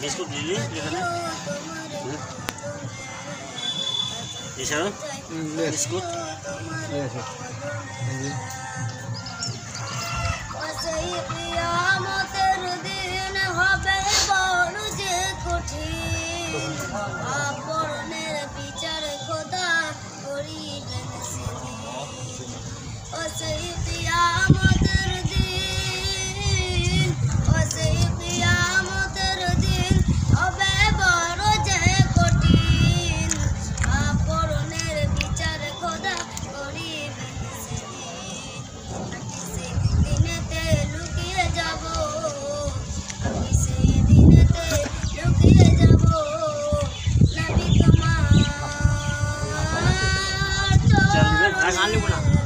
Biscuit দিলি এখানে biscuit আপনের বিচার খোদা করিবেন সেদিন। কদমে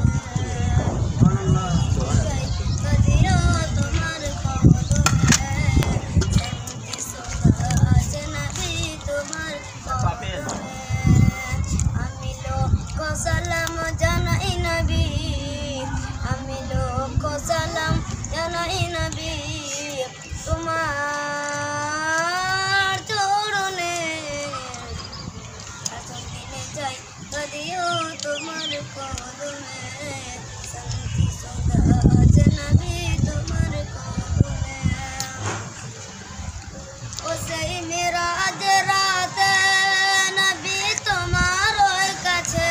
আমি লোক সালাম জানাই নবী আমি লোক সালাম জানাই নবী তোমার চরণে দিনে যাই যদিও তোমার কদমে শান্তি সদা আছে নবী তোমার কদমে ও সেই মেরাজ রাতে নবী তোমার কাছে।